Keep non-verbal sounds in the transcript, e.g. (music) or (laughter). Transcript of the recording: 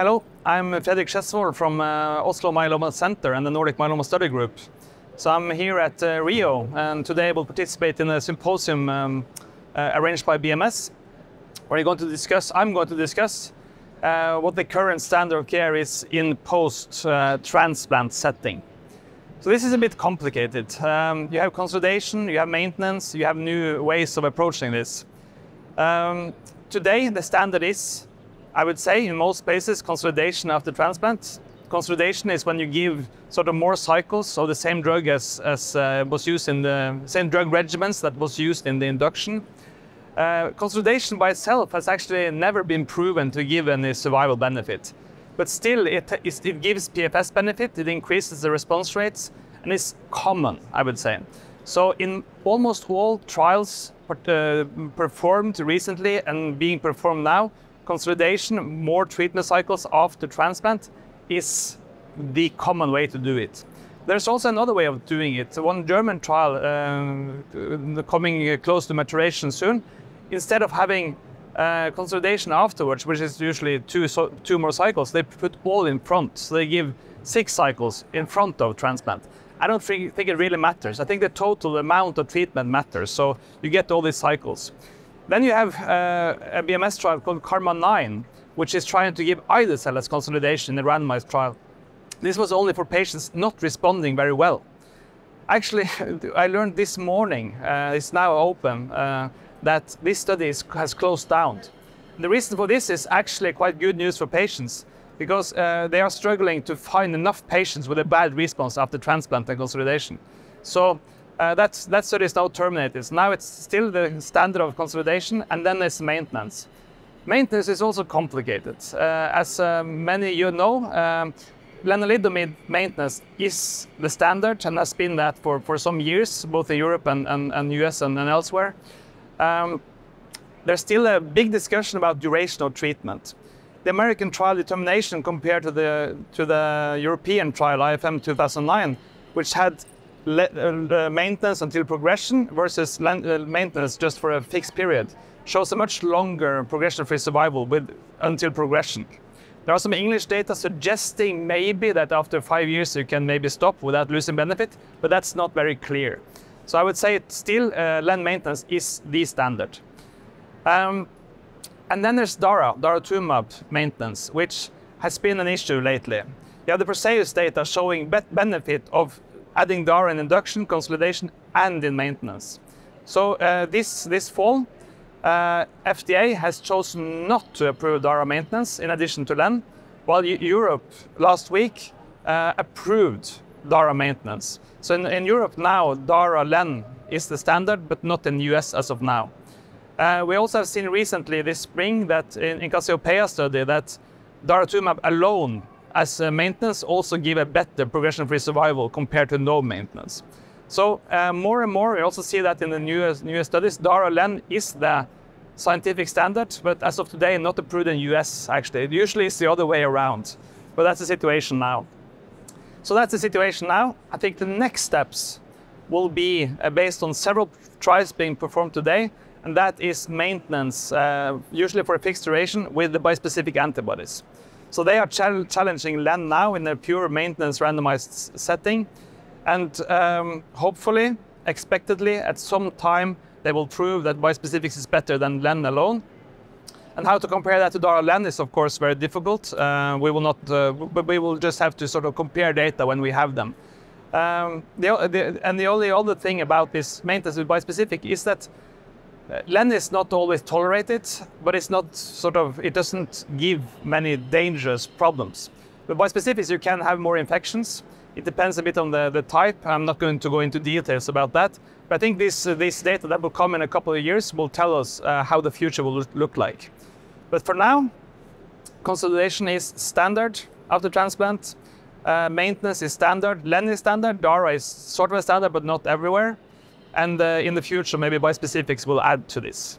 Hello, I'm Fredrik Schjesvold from uh, Oslo Myeloma Center and the Nordic Myeloma Study Group. So I'm here at uh, Rio and today I will participate in a symposium um, uh, arranged by BMS where I'm going to discuss, I'm going to discuss uh, what the current standard of care is in post-transplant setting. So this is a bit complicated. Um, you have consolidation, you have maintenance, you have new ways of approaching this. Um, today the standard is I would say in most places, consolidation after transplant. Consolidation is when you give sort of more cycles of the same drug as, as uh, was used in the same drug regimens that was used in the induction. Uh, consolidation by itself has actually never been proven to give any survival benefit. But still, it, it gives PFS benefit, it increases the response rates, and it's common, I would say. So in almost all trials uh, performed recently and being performed now, consolidation, more treatment cycles after transplant is the common way to do it. There's also another way of doing it. One German trial uh, coming close to maturation soon, instead of having uh, consolidation afterwards, which is usually two, so, two more cycles, they put all in front. So they give six cycles in front of transplant. I don't think, think it really matters. I think the total amount of treatment matters. So you get all these cycles. Then you have uh, a BMS trial called KarMMa 9, which is trying to give ide-cel as consolidation in a randomized trial. This was only for patients not responding very well. Actually, (laughs) I learned this morning, uh, it's now open, uh, that this study is, has closed down. The reason for this is actually quite good news for patients because uh, they are struggling to find enough patients with a bad response after transplant and consolidation. So uh, that's, that study is now terminated. Now it's still the standard of consolidation, and then there's maintenance. Maintenance is also complicated. Uh, as uh, many you know, um, lenalidomide maintenance is the standard and has been that for, for some years, both in Europe and, and, and US and, and elsewhere. Um, there's still a big discussion about duration of treatment. The American trial determination compared to the, to the European trial, IFM 2009, which had maintenance until progression versus uh, maintenance just for a fixed period shows a much longer progression-free survival with until progression. There are some English data suggesting maybe that after five years you can maybe stop without losing benefit, but that's not very clear. So I would say still uh, LEN maintenance is the standard. Um, and then there's DARA, daratumumab maintenance, which has been an issue lately. You have the Perseus data showing benefit of adding DARA in induction, consolidation, and in maintenance. So uh, this, this fall, uh, FDA has chosen not to approve DARA maintenance in addition to LEN, while Europe last week uh, approved DARA maintenance. So in, in, Europe now, DARA LEN is the standard, but not in the US as of now. Uh, we also have seen recently this spring that in, in Cassiopeia study that daratumumab alone as maintenance also give a better progression-free survival compared to no maintenance. So uh, more and more, we also see that in the newest studies, DARA-LEN is the scientific standard, but as of today, not approved in US, actually. It usually it's the other way around, but that's the situation now. So that's the situation now. I think the next steps will be uh, based on several trials being performed today, and that is maintenance, uh, usually for a fixed duration with the bispecific antibodies. So they are challenging LEN now in a pure maintenance randomized setting. And um, hopefully, expectedly, at some time, they will prove that bispecifics is better than LEN alone. And how to compare that to DARA-LEN is, of course, very difficult. Uh, we will not, uh, but we will just have to sort of compare data when we have them. Um, the, the, and the only other thing about this maintenance with bispecific is that Len is not always tolerated, but it's not sort of, it doesn't give many dangerous problems. But bispecifics, you can have more infections. It depends a bit on the, the type. I'm not going to go into details about that. But I think this, uh, this data that will come in a couple of years will tell us uh, how the future will look like. But for now, consolidation is standard after transplant. Uh, maintenance is standard. LEN is standard. DARA is sort of a standard, but not everywhere. And uh, in the future, maybe bispecifics will add to this.